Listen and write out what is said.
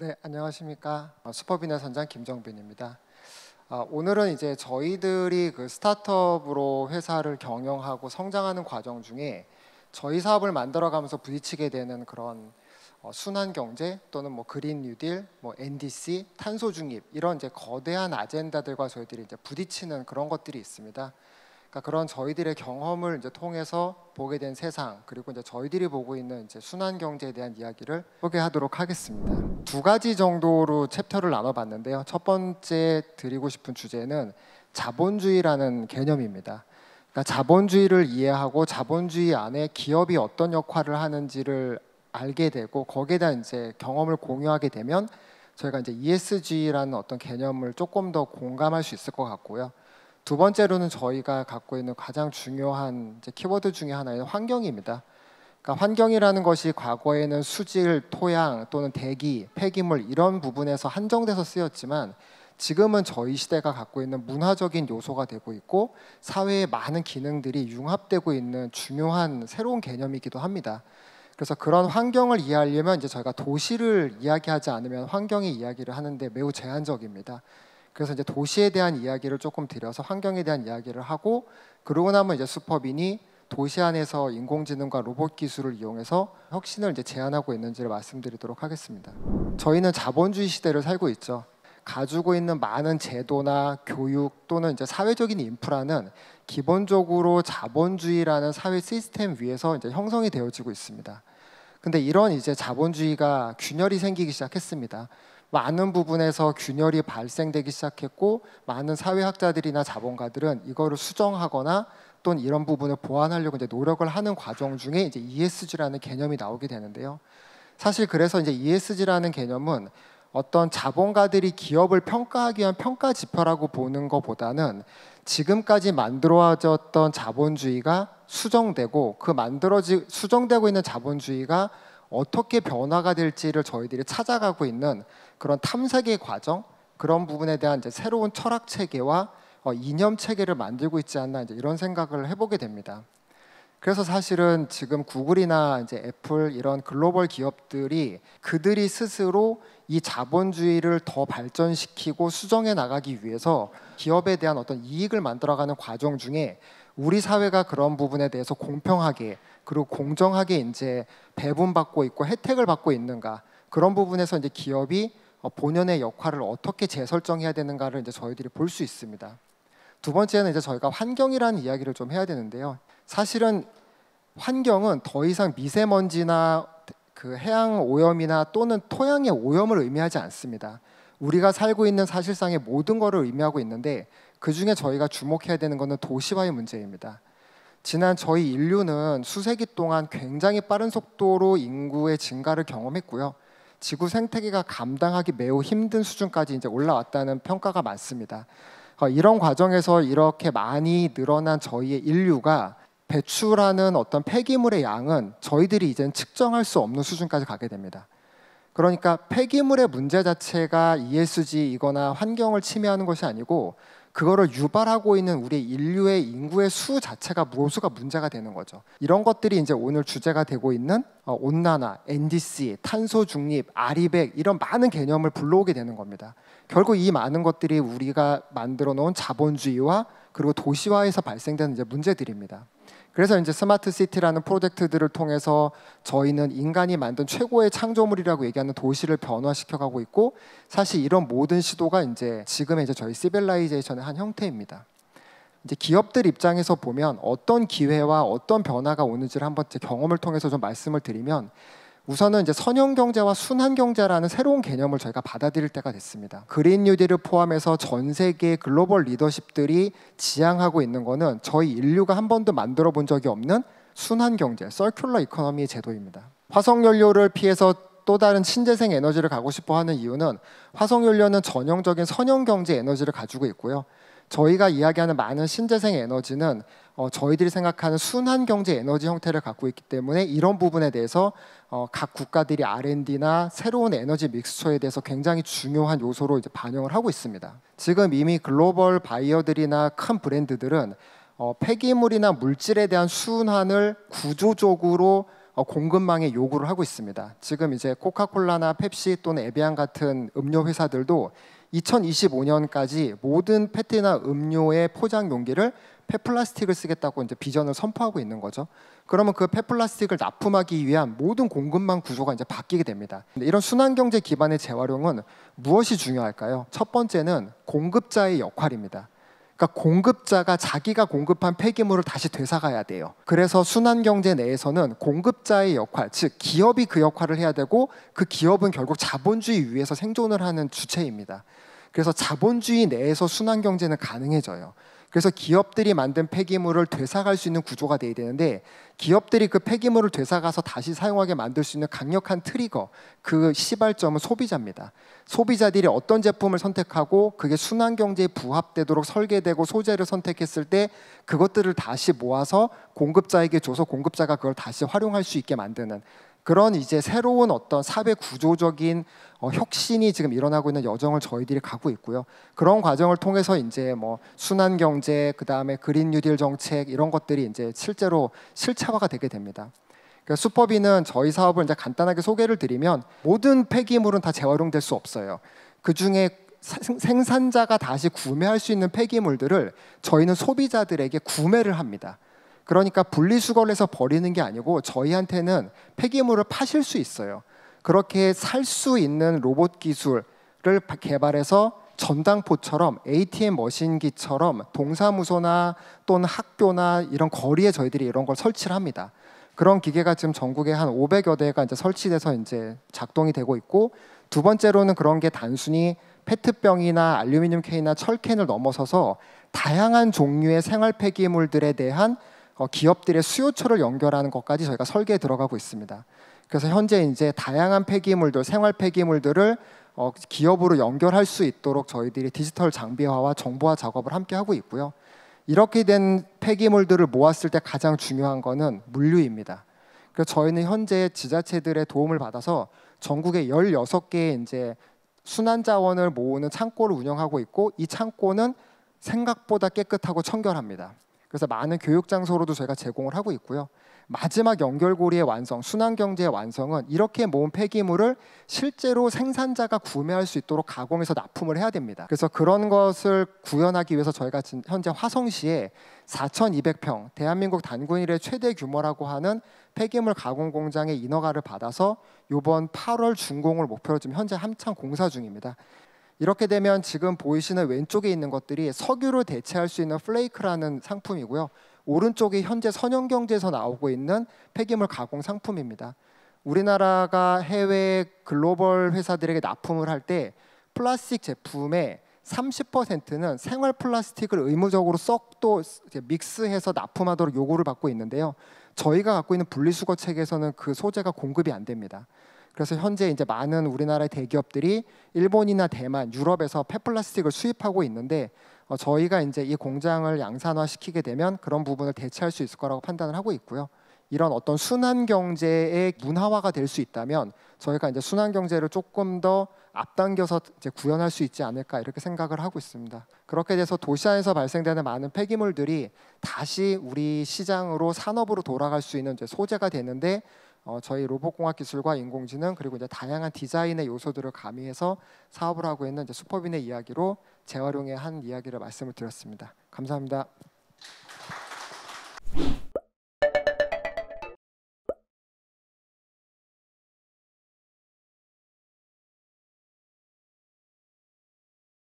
네, 안녕하십니까. 어, 슈퍼비나 선장 김정빈입니다. 아, 오늘은 이제 저희들이 그 스타트업으로 회사를 경영하고 성장하는 과정 중에 저희 사업을 만들어가면서 부딪히게 되는 그런 어, 순환 경제 또는 뭐 그린 뉴딜, 뭐 NDC, 탄소 중립 이런 이제 거대한 아젠다들과 저희들이 이제 부딪히는 그런 것들이 있습니다. 그러니까 그런 저희들의 경험을 이제 통해서 보게 된 세상 그리고 이제 저희들이 보고 있는 이제 순환 경제에 대한 이야기를 소개하도록 하겠습니다. 두 가지 정도로 챕터를 나눠봤는데요. 첫 번째 드리고 싶은 주제는 자본주의라는 개념입니다. 그러니까 자본주의를 이해하고 자본주의 안에 기업이 어떤 역할을 하는지를 알게 되고 거기에 대한 이제 경험을 공유하게 되면 저희가 이제 ESG라는 어떤 개념을 조금 더 공감할 수 있을 것 같고요. 두 번째로는 저희가 갖고 있는 가장 중요한 키워드 중에 하나인 환경입니다. 그러니까 환경이라는 것이 과거에는 수질, 토양 또는 대기, 폐기물 이런 부분에서 한정돼서 쓰였지만 지금은 저희 시대가 갖고 있는 문화적인 요소가 되고 있고 사회의 많은 기능들이 융합되고 있는 중요한 새로운 개념이기도 합니다. 그래서 그런 환경을 이해하려면 이제 저희가 도시를 이야기하지 않으면 환경의 이야기를 하는데 매우 제한적입니다. 그래서 이제 도시에 대한 이야기를 조금 드려서 환경에 대한 이야기를 하고 그러고 나면 이제 슈퍼빈이 도시 안에서 인공지능과 로봇 기술을 이용해서 혁신을 이제 제안하고 있는지를 말씀드리도록 하겠습니다. 저희는 자본주의 시대를 살고 있죠. 가지고 있는 많은 제도나 교육 또는 이제 사회적인 인프라는 기본적으로 자본주의라는 사회 시스템 위에서 이제 형성이 되어지고 있습니다. 근데 이런 이제 자본주의가 균열이 생기기 시작했습니다. 많은 부분에서 균열이 발생되기 시작했고 많은 사회학자들이나 자본가들은 이거를 수정하거나 또는 이런 부분을 보완하려고 이제 노력을 하는 과정 중에 이제 ESG라는 개념이 나오게 되는데요. 사실 그래서 이제 ESG라는 개념은 어떤 자본가들이 기업을 평가하기 위한 평가 지표라고 보는 것보다는 지금까지 만들어졌던 자본주의가 수정되고 그 만들어지 수정되고 있는 자본주의가 어떻게 변화가 될지를 저희들이 찾아가고 있는 그런 탐색의 과정 그런 부분에 대한 이제 새로운 철학 체계와 어, 이념 체계를 만들고 있지 않나 이제 이런 생각을 해보게 됩니다. 그래서 사실은 지금 구글이나 이제 애플 이런 글로벌 기업들이 그들이 스스로 이 자본주의를 더 발전시키고 수정해 나가기 위해서 기업에 대한 어떤 이익을 만들어가는 과정 중에 우리 사회가 그런 부분에 대해서 공평하게 그리고 공정하게 이제 배분받고 있고 혜택을 받고 있는가 그런 부분에서 이제 기업이 어, 본연의 역할을 어떻게 재설정해야 되는가를 이제 저희들이 볼 수 있습니다. 두 번째는 이제 저희가 환경이라는 이야기를 좀 해야 되는데요. 사실은 환경은 더 이상 미세먼지나 그 해양 오염이나 또는 토양의 오염을 의미하지 않습니다. 우리가 살고 있는 사실상의 모든 것을 의미하고 있는데 그 중에 저희가 주목해야 되는 것은 도시화의 문제입니다. 지난 저희 인류는 수세기 동안 굉장히 빠른 속도로 인구의 증가를 경험했고요. 지구 생태계가 감당하기 매우 힘든 수준까지 이제 올라왔다는 평가가 많습니다. 어, 이런 과정에서 이렇게 많이 늘어난 저희의 인류가 배출하는 어떤 폐기물의 양은 저희들이 이제 측정할 수 없는 수준까지 가게 됩니다. 그러니까 폐기물의 문제 자체가 ESG이거나 환경을 침해하는 것이 아니고 그거를 유발하고 있는 우리 인류의 인구의 수 자체가 모수가 문제가 되는 거죠. 이런 것들이 이제 오늘 주제가 되고 있는 어, 온난화, NDC, 탄소 중립, 아리백 이런 많은 개념을 불러오게 되는 겁니다. 결국 이 많은 것들이 우리가 만들어 놓은 자본주의와 그리고 도시화에서 발생되는 이제 문제들입니다. 그래서 이제 스마트 시티라는 프로젝트들을 통해서 저희는 인간이 만든 최고의 창조물이라고 얘기하는 도시를 변화시켜 가고 있고 사실 이런 모든 시도가 이제 지금의 이제 저희 civilization의 한 형태입니다. 이제 기업들 입장에서 보면 어떤 기회와 어떤 변화가 오는지를 한번 경험을 통해서 좀 말씀을 드리면 우선은 이제 선형 경제와 순환 경제라는 새로운 개념을 저희가 받아들일 때가 됐습니다. 그린 뉴딜을 포함해서 전 세계 글로벌 리더십들이 지향하고 있는 거는 저희 인류가 한 번도 만들어 본 적이 없는 순환 경제, circular economy 제도입니다. 화석 연료를 피해서 또 다른 신재생 에너지를 가고 싶어 하는 이유는 화석 연료는 전형적인 선형 경제 에너지를 가지고 있고요. 저희가 이야기하는 많은 신재생 에너지는 어, 저희들이 생각하는 순환 경제 에너지 형태를 갖고 있기 때문에 이런 부분에 대해서 어, 각 국가들이 R&D나 새로운 에너지 믹스처에 대해서 굉장히 중요한 요소로 이제 반영을 하고 있습니다. 지금 이미 글로벌 바이어들이나 큰 브랜드들은 어, 폐기물이나 물질에 대한 순환을 구조적으로 어, 공급망에 요구를 하고 있습니다. 지금 이제 코카콜라나 펩시 또는 에비앙 같은 음료 회사들도 2025년까지 모든 페트나 음료의 포장 용기를 폐플라스틱을 쓰겠다고 이제 비전을 선포하고 있는 거죠. 그러면 그 폐플라스틱을 납품하기 위한 모든 공급망 구조가 이제 바뀌게 됩니다. 이런 순환 경제 기반의 재활용은 무엇이 중요할까요? 첫 번째는 공급자의 역할입니다. 그러니까 공급자가 자기가 공급한 폐기물을 다시 되사가야 돼요. 그래서 순환 경제 내에서는 공급자의 역할, 즉 기업이 그 역할을 해야 되고 그 기업은 결국 자본주의 위에서 생존을 하는 주체입니다. 그래서 자본주의 내에서 순환 경제는 가능해져요. 그래서 기업들이 만든 폐기물을 되사갈 수 있는 구조가 돼야 되는데 기업들이 그 폐기물을 되사가서 다시 사용하게 만들 수 있는 강력한 트리거 그 시발점은 소비자입니다. 소비자들이 어떤 제품을 선택하고 그게 순환 경제에 부합되도록 설계되고 소재를 선택했을 때 그것들을 다시 모아서 공급자에게 줘서 공급자가 그걸 다시 활용할 수 있게 만드는 그런 이제 새로운 어떤 사회 구조적인 어, 혁신이 지금 일어나고 있는 여정을 저희들이 가고 있고요. 그런 과정을 통해서 이제 뭐 순환 경제, 그 다음에 그린 뉴딜 정책 이런 것들이 이제 실제로 실체화가 되게 됩니다. 그러니까 슈퍼비는 저희 사업을 이제 간단하게 소개를 드리면 모든 폐기물은 다 재활용될 수 없어요. 그 중에 생산자가 다시 구매할 수 있는 폐기물들을 저희는 소비자들에게 구매를 합니다. 그러니까 분리수거를 해서 버리는 게 아니고 저희한테는 폐기물을 파실 수 있어요. 그렇게 살 수 있는 로봇 기술을 개발해서 전당포처럼 ATM 머신기처럼 동사무소나 또는 학교나 이런 거리에 저희들이 이런 걸 설치를 합니다. 그런 기계가 지금 전국에 한 500여 대가 이제 설치돼서 이제 작동이 되고 있고 두 번째로는 그런 게 단순히 페트병이나 알루미늄 캔이나 철캔을 넘어서서 다양한 종류의 생활 폐기물들에 대한 어, 기업들의 수요처를 연결하는 것까지 저희가 설계에 들어가고 있습니다. 그래서 현재 이제 다양한 폐기물들, 생활 폐기물들을 어, 기업으로 연결할 수 있도록 저희들이 디지털 장비화와 정보화 작업을 함께 하고 있고요. 이렇게 된 폐기물들을 모았을 때 가장 중요한 것은 물류입니다. 그래서 저희는 현재 지자체들의 도움을 받아서 전국에 16개의 이제 순환 자원을 모으는 창고를 운영하고 있고 이 창고는 생각보다 깨끗하고 청결합니다. 그래서 많은 교육 장소로도 저희가 제공을 하고 있고요. 마지막 연결고리의 완성, 순환 경제의 완성은 이렇게 모은 폐기물을 실제로 생산자가 구매할 수 있도록 가공해서 납품을 해야 됩니다. 그래서 그런 것을 구현하기 위해서 저희가 현재 화성시에 4,200평, 대한민국 단군 일의 최대 규모라고 하는 폐기물 가공 공장의 인허가를 받아서 이번 8월 준공을 목표로 지금 현재 한창 공사 중입니다. 이렇게 되면 지금 보이시는 왼쪽에 있는 것들이 석유를 대체할 수 있는 플레이크라는 상품이고요. 오른쪽이 현재 선형경제에서 나오고 있는 폐기물 가공 상품입니다. 우리나라가 해외 글로벌 회사들에게 납품을 할 때 플라스틱 제품의 30%는 생활 플라스틱을 의무적으로 썩도 믹스해서 납품하도록 요구를 받고 있는데요. 저희가 갖고 있는 분리수거 체계에서는 그 소재가 공급이 안 됩니다. 그래서 현재 이제 많은 우리나라의 대기업들이 일본이나 대만, 유럽에서 폐플라스틱을 수입하고 있는데 어, 저희가 이제 이 공장을 양산화 시키게 되면 그런 부분을 대체할 수 있을 거라고 판단을 하고 있고요. 이런 어떤 순환 경제의 문화화가 될 수 있다면 저희가 이제 순환 경제를 조금 더 앞당겨서 이제 구현할 수 있지 않을까 이렇게 생각을 하고 있습니다. 그렇게 돼서 도시 안에서 발생되는 많은 폐기물들이 다시 우리 시장으로 산업으로 돌아갈 수 있는 이제 소재가 되는데 어, 저희 로봇공학 기술과 인공지능 그리고 이제 다양한 디자인의 요소들을 가미해서 사업을 하고 있는 이제 슈퍼빈의 이야기로 재활용의 한 이야기를 말씀을 드렸습니다. 감사합니다.